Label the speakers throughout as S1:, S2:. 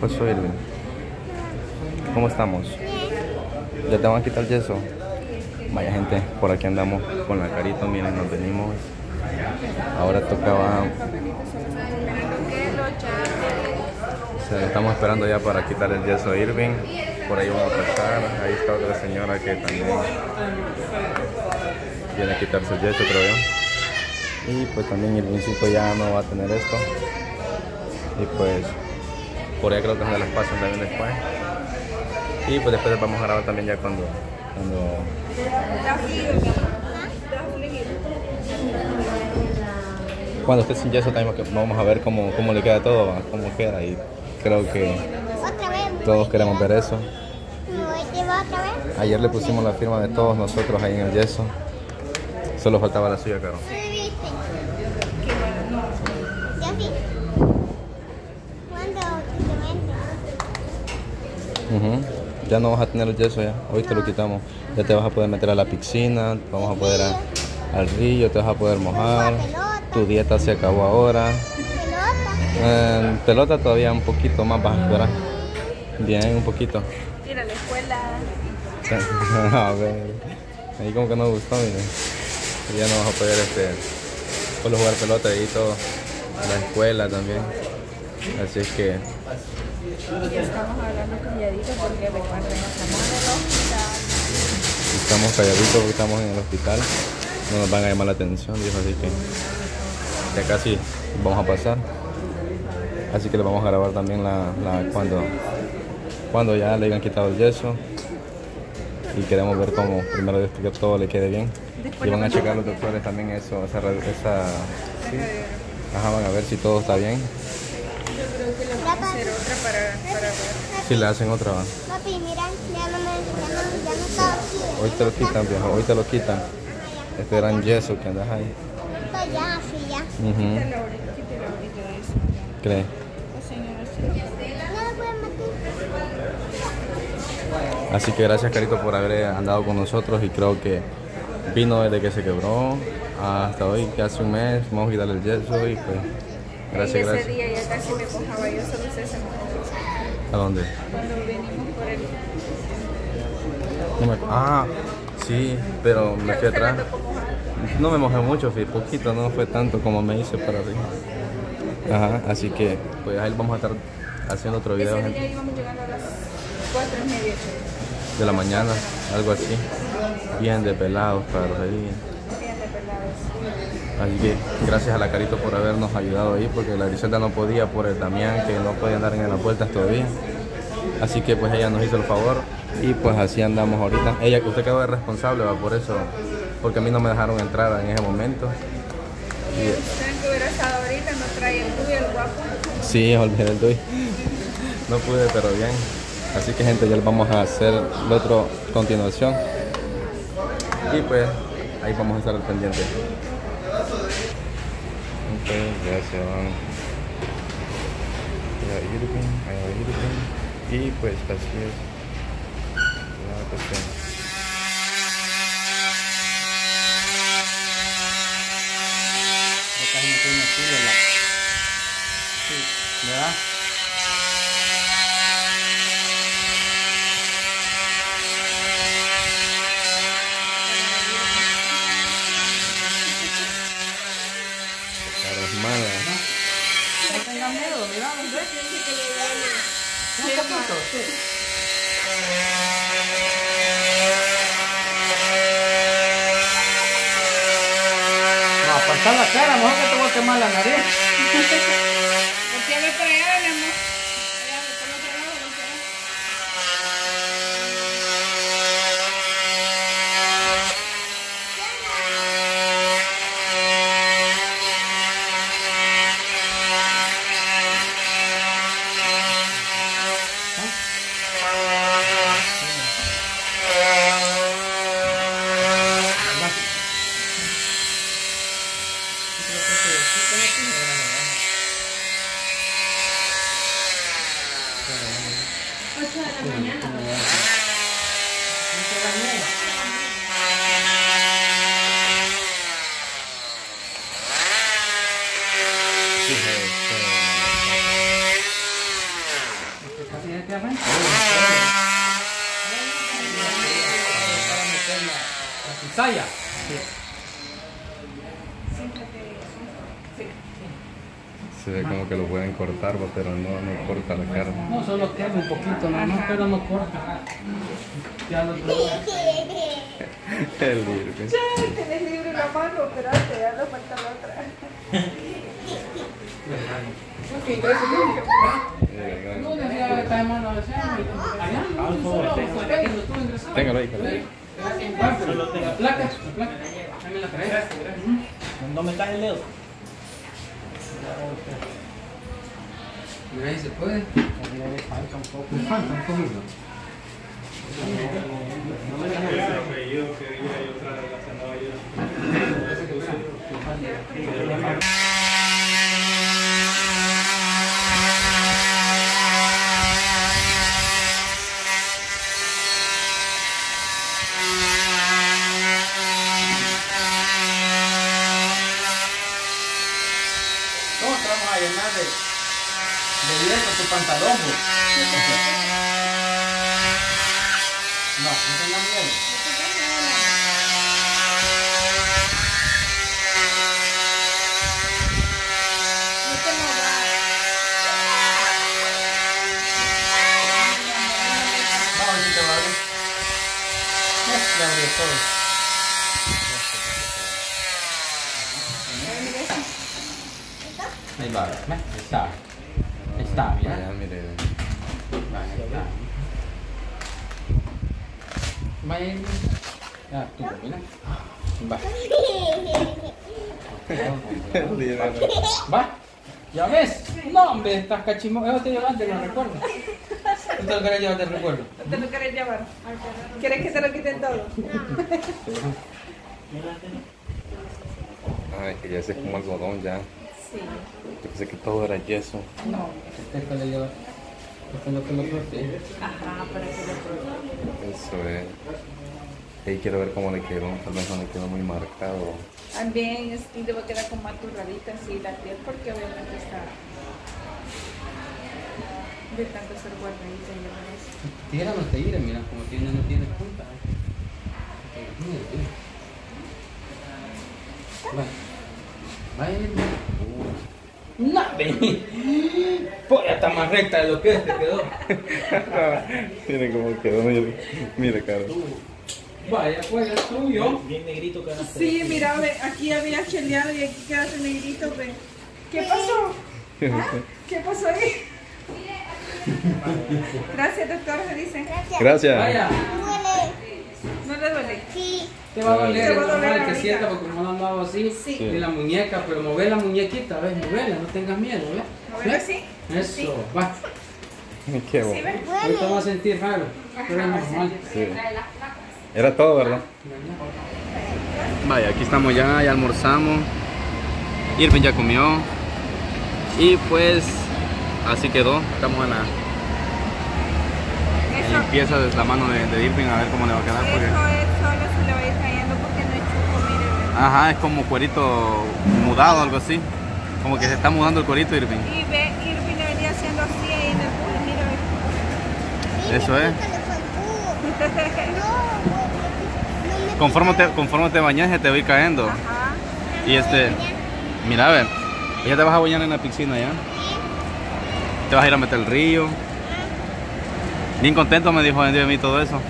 S1: pasó, Irving? ¿Cómo estamos? ¿Ya te van a quitar el yeso? Vaya gente, por aquí andamos con la carita, miren, nos venimos. Ahora tocaba... O sea, estamos esperando ya para quitar el yeso a Irving. Por ahí vamos a pasar. Ahí está otra señora que también viene a quitarse el yeso, creo yo. Y pues también Irvingcito ya no va a tener esto. Y pues por ahí creo que se las pasan también después. Y pues después vamos a grabar también ya cuando, cuando cuando esté sin yeso también vamos a ver cómo, cómo le queda todo, cómo queda y creo que todos queremos ver eso. Ayer le pusimos la firma de todos nosotros ahí en el yeso. Solo faltaba la suya, Caro. Ya no vas a tener el yeso ya, hoy te lo quitamos. Ya te vas a poder meter a la piscina, vamos a poder al río, te vas a poder mojar. Tu dieta se acabó ahora. Pelota. pelota todavía un poquito más baja, ¿verdad? Bien, un poquito.
S2: Ir a la escuela.
S1: a ver, ahí como que no gustó, miren. Ya no vas a poder este, solo jugar pelota y todo. La escuela también. Así es que
S2: estamos hablando calladitos porque recuerden, estamos en el hospital.
S1: Estamos calladitos porque estamos en el hospital. No nos van a llamar la atención, dijo, así que ya casi vamos a pasar. Así que le vamos a grabar también la, la cuando, cuando ya le hayan quitado el yeso. Y queremos ver cómo primero que todo le quede bien. y van a checar los doctores también eso, esa, esa sí. Ajá, van a ver si todo está bien
S2: hacer otra para, para ver.
S1: Si le hacen otra va.
S3: Papi, mira, ya no, me, ya no, ya no está aquí.
S1: Hoy te lo quitan, viejo, hoy te lo quitan. Este gran yeso que andas ahí.
S3: Esto ya, así ya.
S1: Uh -huh.
S2: Quítalo ahorita, quítalo ahorita de eso.
S1: ¿Cree?
S2: La señora sí.
S3: No lo pueden meter.
S1: Así que gracias Carito por haber andado con nosotros y creo que vino desde que se quebró hasta hoy, que hace un mes, vamos a quitarle el yeso y pues gracias,
S2: y ese
S1: gracias.
S2: día ya casi me mojaba, yo solo sé se mojó.
S1: ¿A dónde?
S2: Cuando venimos por el...
S1: No me- Ah, sí, pero me fui atrás. No me mojé mucho, fui poquito, no fue tanto como me hice para arriba. Ajá, así que pues ahí vamos a estar haciendo otro video
S2: Ese día íbamos llegando a las 4 y media.
S1: de la mañana, algo así. Bien de pelados para reír. Así que gracias a la Carito por habernos ayudado ahí, porque la Griselda no podía por el Damián, que no podía andar en las vueltas todavía. Así que pues ella nos hizo el favor y pues así andamos ahorita. Ella, usted quedó de responsable, va por eso, porque a mí no me dejaron entrar en ese momento. Y,
S2: que hubiera estado ahorita, no trae el tuyo, el guapo.
S1: sí, olvidé el doy. No pude, pero bien. Así que gente, ya vamos a hacer el otro continuación. Y pues ahí vamos a estar al pendiente. Ok, ya se van. Ya Irving, allá va Irving. Y pues así es la cuestión. ¿Verdad? Caras malas.
S4: No, apartar la cara, mejor que te voy a quemar la nariz. Saya. Yeah.
S1: Se ve como que lo pueden cortar, va, pero no, no corta la carne.
S4: No, solo quema un poquito, no, no, pero no corta. Ya lo probé.
S1: El Irving.
S2: Tienes libre la mano, espérate, ya no falta la otra.
S1: Téngalo ahí.
S4: La placa, la placa. Ahí me la.
S5: No me cae el dedo.
S4: Mira, ahí se puede. Me falta un poquito. ¿Cómo te vamos a llenar de, de hielo tu pantalón? bo? No, no tengas miedo.
S2: No te movas.
S4: Vamos a ver si te va a abrir. Le abrió todo. Ahí va. Ahí está. Está, mira.
S1: Allá, mire.
S4: Vaya. Ya, tú, mira. Va. Va. ¿Ya ves? No, hombre, estás cachimo. Eso te llevaste, lo recuerdo. ¿Tú te lo querés llevar de recuerdo?
S2: ¿Te lo quieres llevar? ¿Quieres que te lo quiten todo?
S1: Ay, que ya ese es como algodón ya.
S2: Sí.
S1: Pensé que todo era yeso.
S4: No, este lleva. Esto es lo que lo protege.
S2: Ajá, para que lo pruebe.
S1: Eso es. Y quiero ver cómo le quedó. Tal vez no le quedó muy marcado.
S2: También es, y debe quedar como aturradita así la piel porque obviamente está de tanto ser guardadita y demás.
S4: Tijera no te iré, mira, como tiene, no tiene punta. Mira, mira. Va. Va, Irving. No, ven. Pues ya está más recta de lo que este quedó.
S1: Miren cómo quedó. Mire, mire Carlos.
S4: Vaya, pues es tuyo.
S5: Bien negrito quedaste.
S2: Sí, mira, ve, aquí había cheleado y aquí quedaste negrito, ve. ¿Qué pasó? ¿Ah? ¿Qué pasó ahí? Gracias, doctor, se dice.
S1: Gracias.
S4: Vaya,
S3: Duele.
S2: No le duele.
S3: Sí.
S4: Te va a doler,
S2: va a doler
S4: que sienta porque como no andaba así.
S2: Sí.
S4: De la muñeca, pero mover la muñequita, ¿ves? Moverla, no tengas miedo, ¿ves?
S2: ¿Moverla
S4: ¿Ves?
S2: así?
S4: Eso,
S2: Sí.
S4: va.
S1: Qué
S2: ¿Sí
S1: bueno.
S2: ves?
S4: Ahorita vas a sentir raro, pero es normal.
S1: Sí. Era todo, ¿verdad? Vaya, aquí estamos ya, ya almorzamos. Irving ya comió. Y pues así quedó. Estamos en la limpieza de la mano de, de Irving a ver cómo le va a quedar.
S2: eso
S1: Porque...
S2: es solo se le va a ir cayendo porque no es chupo, mire. ve.
S1: Ajá, es como cuerito mudado, algo así. Como que se está mudando el cuerito, Irving.
S2: Y ve, Irving le venía haciendo así ahí en el ve.
S3: Sí,
S1: Eso es.
S3: No,
S1: Conforme te, conforme te bañas, se te va a ir cayendo.
S2: Ajá.
S1: Y este, mira, a ver, ya te vas a bañar en la piscina ya. Te vas a ir a meter el río. Bien contento me dijo de mí todo eso.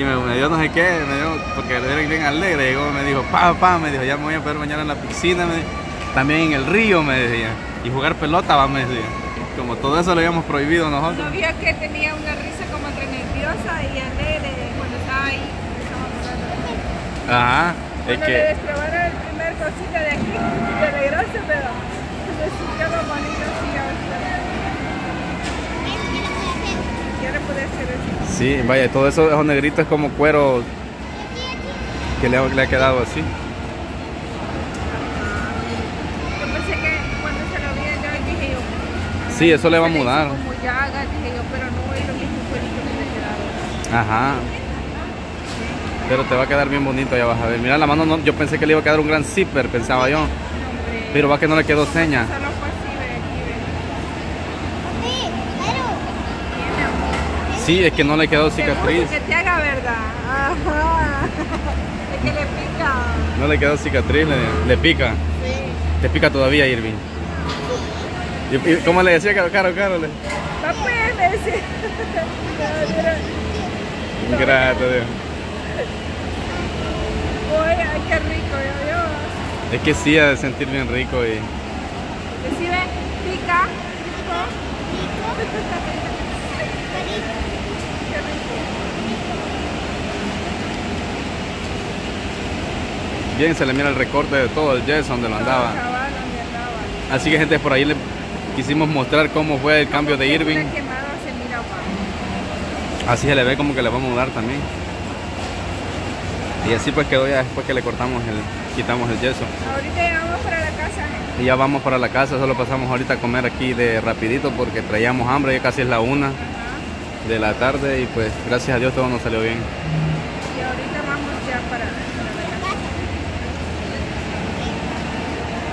S1: Y me, me dio no sé qué, me dio, porque era bien alegre. Llegó, me dijo, pa, pa, me dijo, ya me voy a poder bañar en la piscina, me dijo. también en el río, me decía. Y jugar pelota, va, me decía. Como todo eso lo habíamos prohibido nosotros.
S2: No vio que tenía una risa como entre nerviosa y alegre cuando estaba ahí.
S1: Ajá, es
S2: Cuando le
S1: que,
S2: destrobaron el primer cosita de aquí, de alegrarse, pero le sintió la manita así a Quiere poder ser así.
S1: sí, vaya, todo eso, esos negritos es como cuero que le ha, le ha quedado así.
S2: Yo pensé que cuando se lo vi yo dije yo.
S1: Sí, eso le va a mudar.
S2: Como llaga, dije yo, pero no es lo mismo cuerito que le quedaba.
S1: Ajá. Pero te va a quedar bien bonito, ya vas a ver. Mira la mano, no, yo pensé que le iba a quedar un gran zipper, pensaba yo. Pero va que no le quedó seña.
S2: Solo fue así, ve aquí, ve.
S3: Papi, pero
S2: Tiene
S1: Sí, es que no le quedó
S2: Que no,
S1: cicatriz.
S2: Que te haga verdad. Ajá. Es que le pica.
S1: No le quedó cicatriz, le, le pica.
S2: Sí.
S1: Le pica todavía, Irving. ¿Y, y cómo le decía Caro, Caro, Caro? Le-
S2: Papá, me decía.
S1: Gracias, Dios.
S2: Uy, ay, qué rico, yo, yo.
S1: Es que sí, ha de sentir bien rico y...
S2: Recibe, pica, rico. Qué rico.
S1: Bien, se le mira el recorte de todo el yeso donde lo andaba. Así que gente, por ahí le quisimos mostrar cómo fue el cambio de Irving. Así se le ve como que le va a mudar también. Y así pues quedó ya después que le cortamos el, quitamos el yeso.
S2: Ahorita ya vamos para la casa.
S1: Y ya vamos para la casa, solo pasamos ahorita a comer aquí de rapidito porque traíamos hambre, ya casi es la una de la tarde y pues gracias a Dios todo nos salió bien.
S2: Y ahorita vamos ya para, para la casa.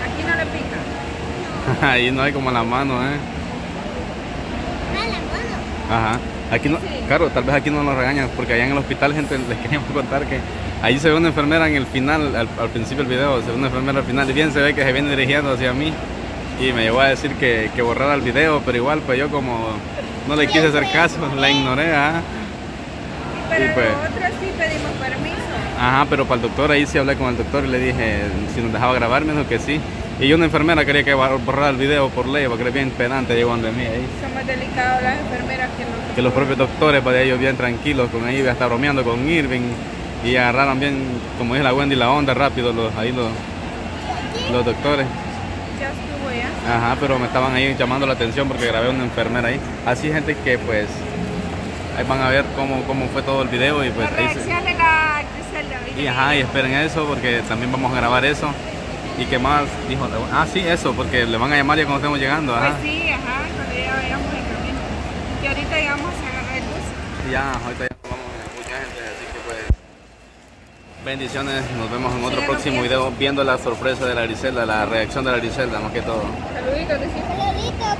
S2: Aquí no le pica.
S1: Ahí no hay como la mano, eh. Ajá. Aquí no,
S2: Sí.
S1: claro, tal vez aquí no nos regañan porque allá en el hospital, gente, les queríamos contar que ahí se ve una enfermera en el final, al, al principio del video, se ve una enfermera al final y bien se ve que se viene dirigiendo hacia mí y me llegó a decir que, que borrara el video, pero igual pues yo como no le quise hacer caso, la ignoré, ajá.
S2: Pero
S1: Y pues-
S2: nosotros sí pedimos permiso.
S1: Ajá, pero para el doctor ahí sí hablé con el doctor y le dije si nos dejaba grabar, me dijo que sí. Y una enfermera quería que borrara el video por ley, porque era bien pedante, llegó donde mí ahí.
S2: Somos delicados las enfermeras que nos...
S1: que los propios doctores, para ellos bien tranquilos, con ahí hasta bromeando con Irving y agarraron bien, como dice la Wendy, la onda rápido los, ahí los, los doctores.
S2: Ya estuvo ya.
S1: Ajá, pero me estaban ahí llamando la atención porque grabé una enfermera ahí. Así gente que pues ahí van a ver cómo, cómo fue todo el video y pues
S2: la
S1: ahí se-
S2: reacción de la Griselda.
S1: y ajá, y esperen eso porque también vamos a grabar eso. Y que más dijo, ah sí, eso, porque le van a llamar ya cuando estemos llegando,
S2: Pues
S1: ajá.
S2: sí, ajá, cuando ya vayamos en camino. Y ahorita ya vamos a agarrar el bus.
S1: Ya, ahorita ya vamos mucha gente, así que pues bendiciones, nos vemos en otro
S2: Síganos
S1: próximo video viendo la sorpresa de la Griselda, la reacción de la Griselda más que todo.
S2: Saluditos, decimos.
S3: Saluditos,